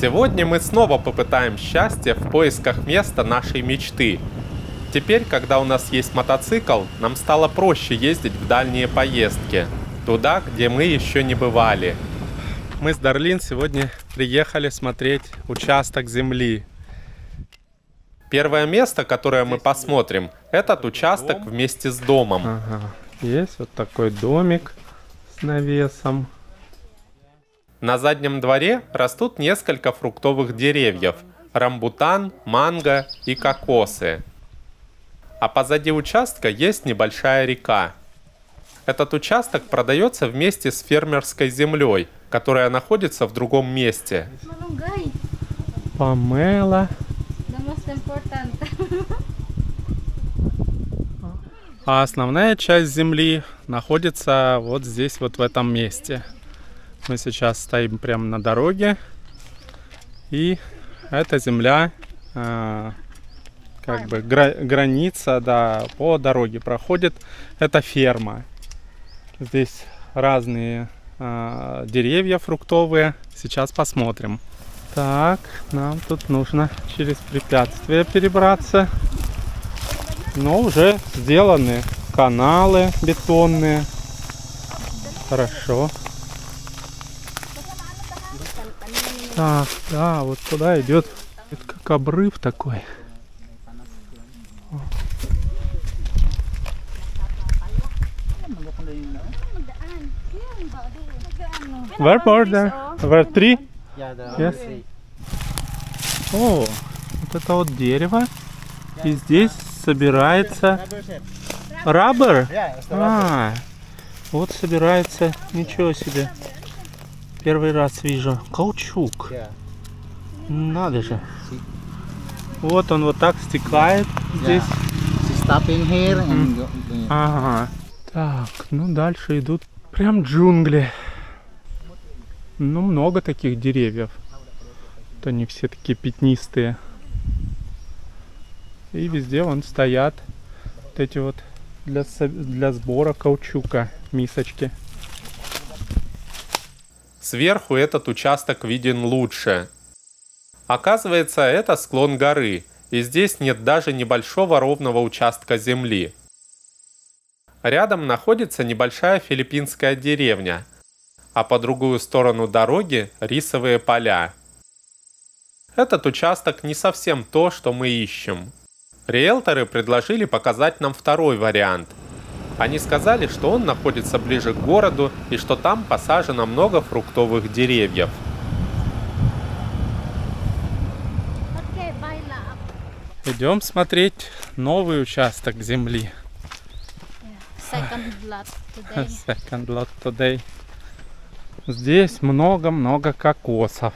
Сегодня мы снова попытаем счастье в поисках места нашей мечты. Теперь, когда у нас есть мотоцикл, нам стало проще ездить в дальние поездки. Туда, где мы еще не бывали. Мы с Дарлин сегодня приехали смотреть участок земли. Первое место, которое мы посмотрим, этот участок вместе с домом. Ага. Есть вот такой домик с навесом. На заднем дворе растут несколько фруктовых деревьев – рамбутан, манго и кокосы. А позади участка есть небольшая река. Этот участок продается вместе с фермерской землей, которая находится в другом месте. Important. А основная часть земли находится вот здесь, вот в этом месте. Мы сейчас стоим прямо на дороге. И эта земля, а, как бы гра- граница, да, по дороге проходит. Это ферма. Здесь разные а, деревья фруктовые. Сейчас посмотрим. Так, нам тут нужно через препятствия перебраться. Но уже сделаны каналы бетонные. Хорошо. Так, да, вот туда идет это как обрыв такой. Where border? Where the Yes. О, вот это вот дерево. И здесь собирается раббер. А, вот собирается, ничего себе. Первый раз вижу. Каучук. Yeah. Надо же. Вот он вот так стекает здесь. She stop in here and Ага. Так, ну дальше идут прям джунгли. Ну, много таких деревьев. Вот они все такие пятнистые. И везде вон стоят вот эти вот для, для сбора каучука мисочки. Сверху этот участок виден лучше. Оказывается, это склон горы, и здесь нет даже небольшого ровного участка земли. Рядом находится небольшая филиппинская деревня, а по другую сторону дороги рисовые поля. Этот участок не совсем то, что мы ищем. Риэлторы предложили показать нам второй вариант. Они сказали, что он находится ближе к городу и что там посажено много фруктовых деревьев. Идем смотреть новый участок земли. Second lot today. Second lot today. Здесь много-много кокосов.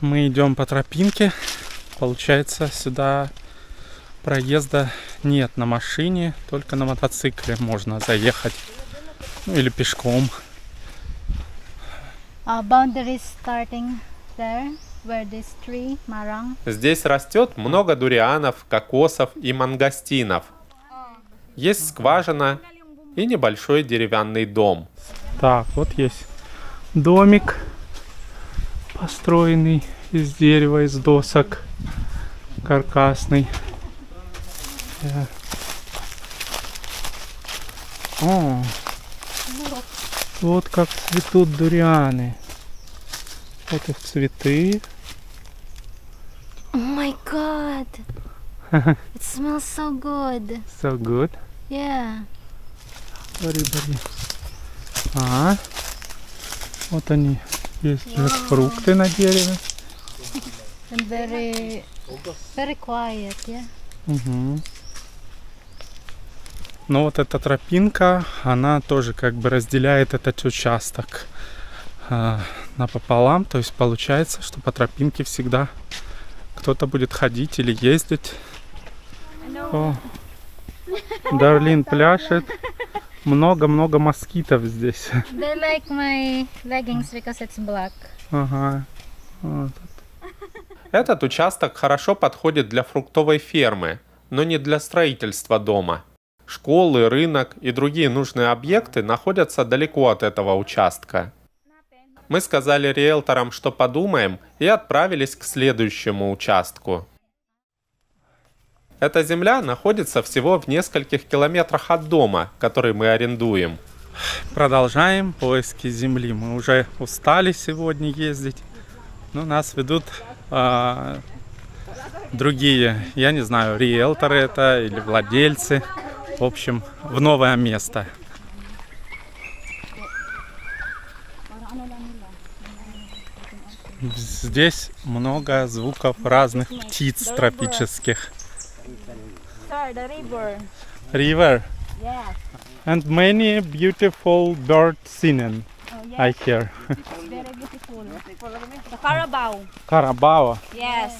Мы идем по тропинке. Получается, сюда проезда нет на машине, только на мотоцикле можно заехать. Ну или пешком. Marang. Здесь растет много дурианов, кокосов и мангостинов. Есть скважина и небольшой деревянный дом. Так, вот есть домик, построенный из дерева, из досок, каркасный. О, вот как цветут дурианы. Вот их цветы. Oh my god! it smells so good. So good. Yeah. Бори, бори. А, вот они. Есть уже фрукты на дереве. And very, very quiet, yeah. Угу. Ну вот эта тропинка, она тоже как бы разделяет этот участок а, напополам. То есть получается, что по тропинке всегда кто-то будет ходить или ездить. О, Дарлин пляшет. Много-много москитов здесь. They like my leggings because it's black. Ага. Вот. Этот участок хорошо подходит для фруктовой фермы, но не для строительства дома. Школы, рынок и другие нужные объекты находятся далеко от этого участка. Мы сказали риэлторам, что подумаем, и отправились к следующему участку. Эта земля находится всего в нескольких километрах от дома, который мы арендуем. Продолжаем поиски земли. Мы уже устали сегодня ездить. Но нас ведут а, другие, я не знаю, риэлторы это или владельцы. В общем, в новое место. Здесь много звуков разных птиц тропических. River. And many beautiful bird singing. Oh. I hear. The Carabao. Carabao, Yes.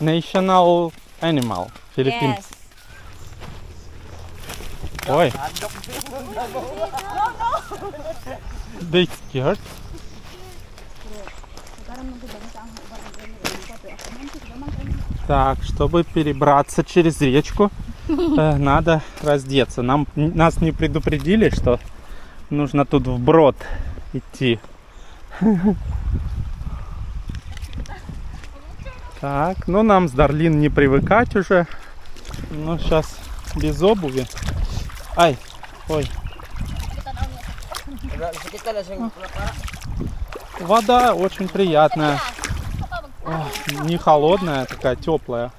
national animal, Philippines. Yes. Ой. They scared. Так, чтобы перебраться через речку, э, надо раздеться. Нам, нас не предупредили, что нужно тут вброд идти. Так, ну нам с Дарлин не привыкать уже. Ну, сейчас без обуви. Ай, ой. Вода очень приятная. О, не холодная, такая теплая.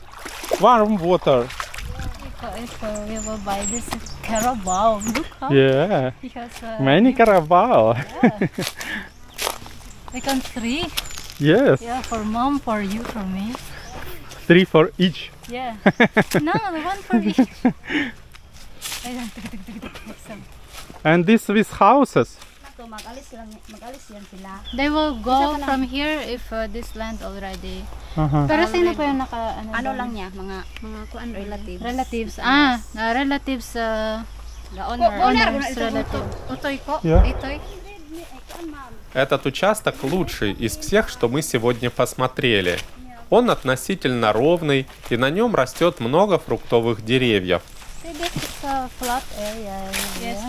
Warm water. If, if uh, we will buy this Carabao, look how Yeah. because uh, Many Carabao. we can three. Yes. Yeah, for mom, for you, for me. Three for each. Yeah. no, one for each. And this with houses. They will go from here if uh, this land already. Uh-huh. Pero sino pa yung naka ano, Ano lang niya, mga mga kuan relatives. Relatives. Ah, uh, relatives uh, The owner. owner's relative. Utoy ko? Yeah. Itoy? Этот участок лучший из всех, что мы сегодня посмотрели. Он относительно ровный, и на нем растет много фруктовых деревьев. Is a flat area. Yes.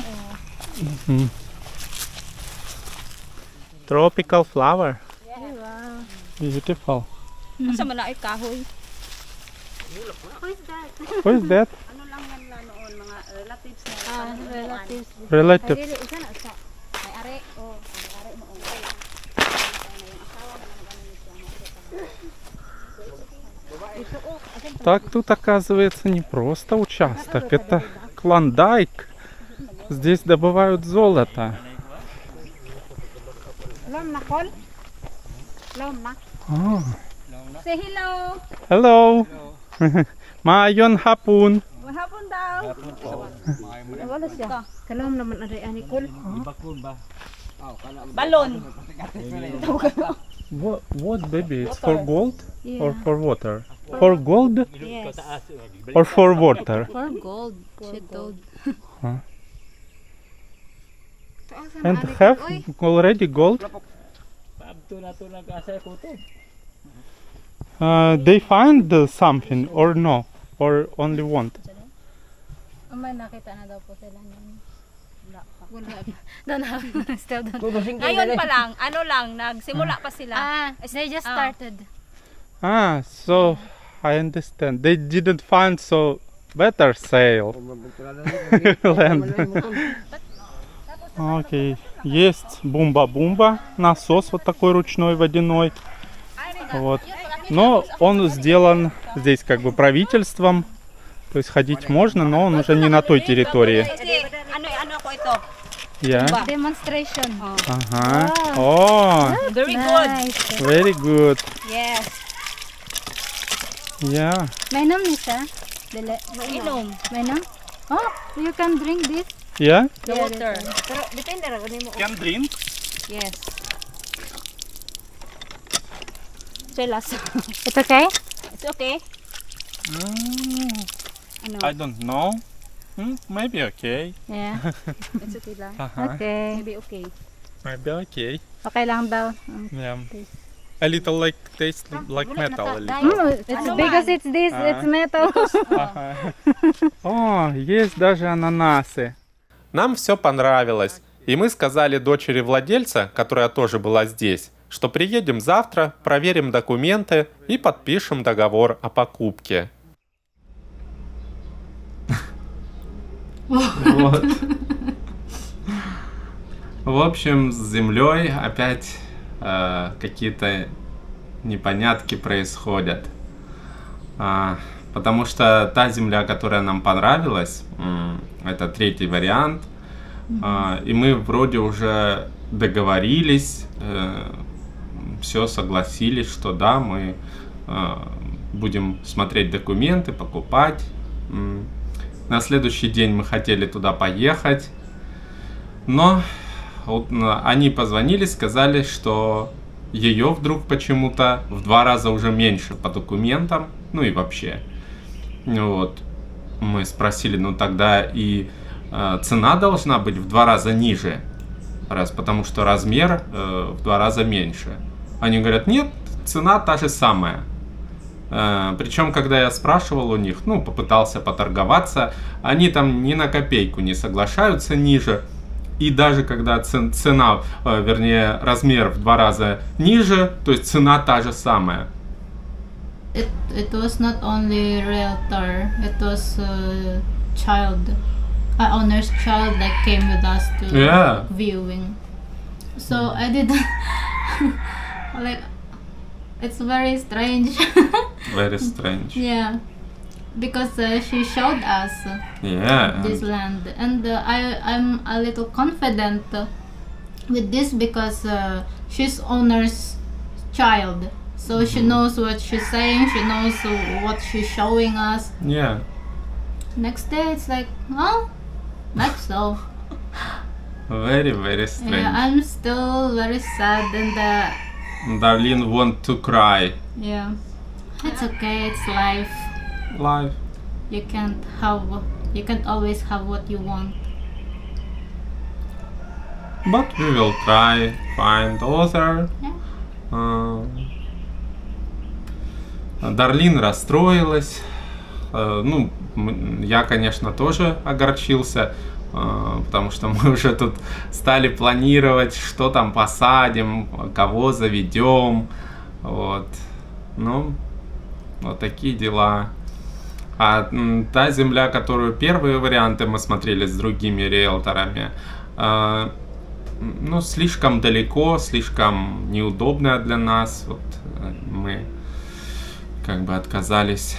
Tropical flower. Beautiful. Sa man ay kahoy. Who is that? Ano lang yan la noon, mga relatives na. Ah, relatives. Relative. Dili, isa na, isa. Ay, are, oh, ay, are mo. Так тут оказывается не просто участок, это клондайк. Здесь добывают золото. Lom na, Col? Lom na. А, Say hello. hello. Mayon hapon. Mahapon daw. Wala siya. Kalom naman ari ani Col. Balon. What, what baby? It's for gold or Yeah. for water? For gold Yes. or for water? For gold, she told. And have already gold? Uh, they find uh, something or no? Or only want? May nakita na daw po sila nun. Don't have. Still don't. Ngayon pa lang, ano lang, nagsimula pa sila. Ah, they just Ah. started. Ah, so I understand. They didn't find so better sale land. Окей. Есть бумба-бумба, насос вот такой ручной водяной. Вот. Но он сделан здесь как бы правительством. То есть ходить можно, но он уже не на той территории. Yeah. Demonstration. Ага. О, Very good. Very good. Yes. Yeah. Mainom ni siya? Dili. Inom. Mainom? Oh, you can drink this. Yeah. The water. Pero, depende ra, mo. Can drink. Yes. Chelas. It's okay? It's okay. Ano? I don't know. Hmm, maybe okay. Yeah. It's okay lang. Uh-huh. Okay. Maybe okay. Maybe okay. Okay lang daw. Mm. Yeah. A little like taste like metal. A little. Mm, it's because it's this, it's metal. О, есть даже ананасы. Нам все понравилось, И мы сказали дочери владельца, которая тоже была здесь, что приедем завтра, проверим документы и подпишем договор о покупке. Вот. В общем, с землей опять э, какие-то непонятки происходят. А, потому что та земля, которая нам понравилась, это третий вариант. А, и мы вроде уже договорились, э, все согласились, что да, мы э, будем смотреть документы, покупать. На следующий день мы хотели туда поехать, но они позвонили, сказали, что ее вдруг почему-то в два раза уже меньше по документам, ну и вообще. Вот. Мы спросили, ну тогда и э, цена должна быть в два раза ниже, раз, потому что размер э, в два раза меньше. Они говорят, нет, цена та же самая. Э, причем, когда я спрашивал у них, ну, попытался поторговаться, они там ни на копейку не соглашаются ниже. И даже когда цена, э, вернее, размер в два раза ниже, то есть цена та же самая. It, it was not only realtor, it was a child, a owner's child that came with us to yeah. viewing. So I did like it's very strange. very strange. Yeah because uh, she showed us yeah. this land. And uh, I I'm a little confident with this because uh, she's owner's child. So mm-hmm. she knows what she's saying. She knows what she's showing us. Yeah. Next day it's like oh not so very very strange. Yeah I'm still very sad and uh, Darlene want to cry. yeah. It's okay. It's life life. You can't have, you can't always have what you want. But we will try find other. Yeah. Uh, Дарлин расстроилась. Uh, ну, я, конечно, тоже огорчился, uh, потому что мы уже тут стали планировать, что там посадим, кого заведем. Вот. Ну, вот такие дела. А та земля, которую первые варианты мы смотрели с другими риэлторами, э, ну, слишком далеко, слишком неудобная для нас. Вот э, мы как бы отказались